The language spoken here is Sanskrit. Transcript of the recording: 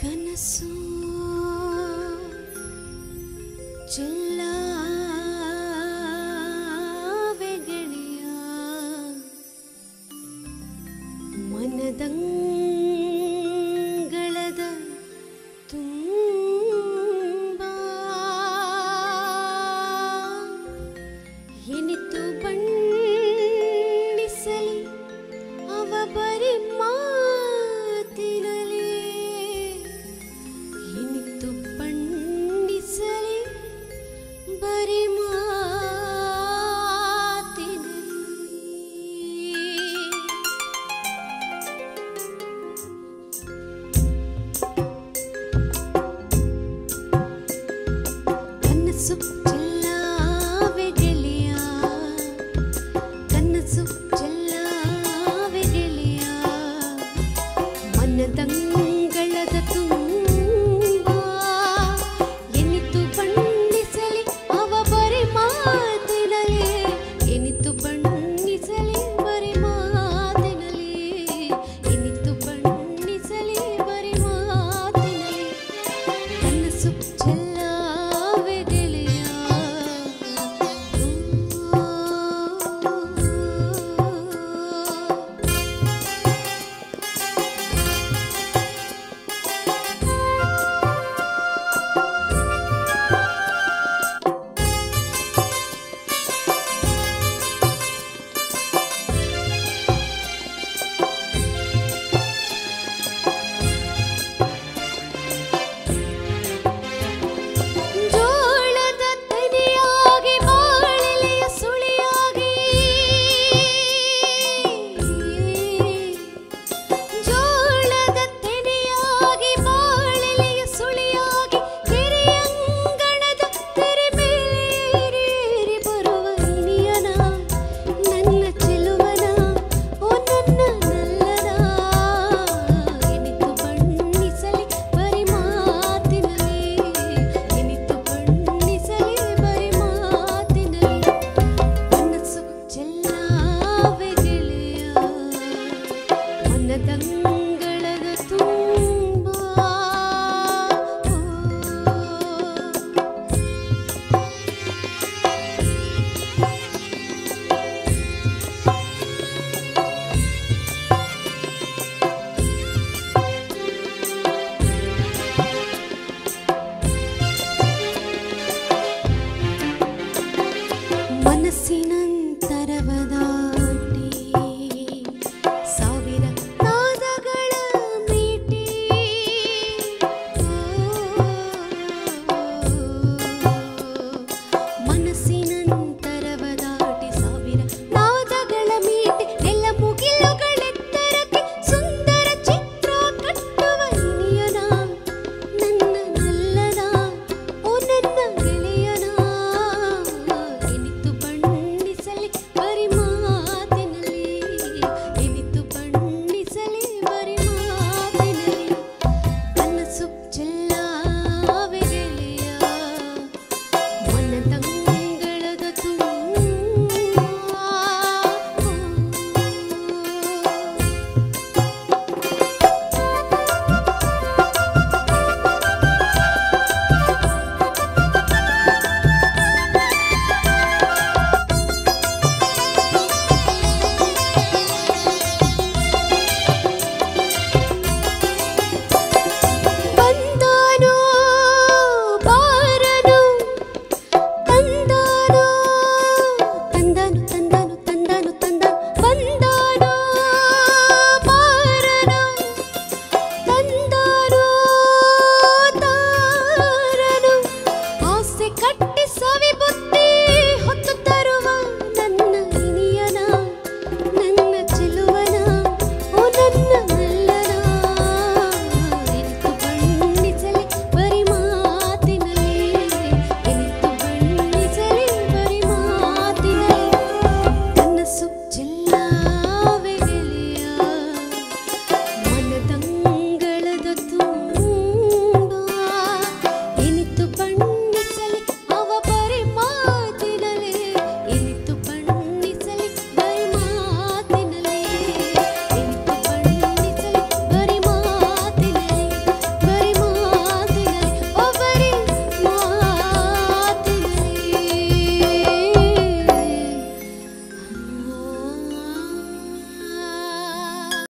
कनसु चला वेगि मनदं some 我那灯。